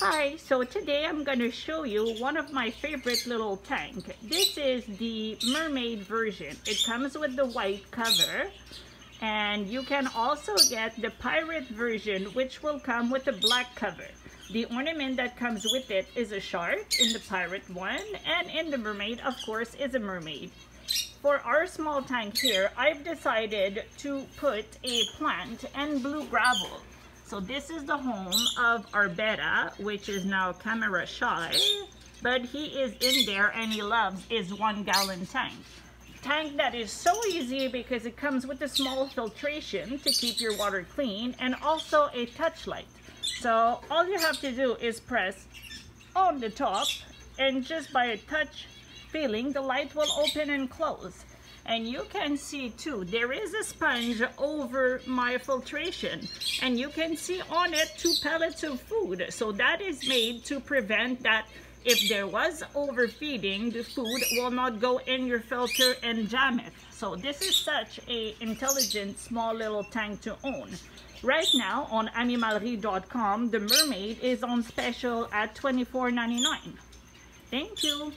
Hi, so today I'm going to show you one of my favorite little tank. This is the mermaid version. It comes with the white cover and you can also get the pirate version which will come with a black cover. The ornament that comes with it is a shark in the pirate one and in the mermaid of course is a mermaid. For our small tank here, I've decided to put a plant and blue gravel. So this is the home of our betta, which is now camera shy, but he is in there and he loves his one gallon tank. Tank that is so easy because it comes with a small filtration to keep your water clean and also a touch light. So all you have to do is press on the top and just by a touch feeling the light will open and close and you can see too there is a sponge over my filtration. And you can see on it two pellets of food. So that is made to prevent that if there was overfeeding the food will not go in your filter and jam it. So this is such a intelligent small little tank to own. Right now on amimalerie.com the mermaid is on special at $24.99 thank you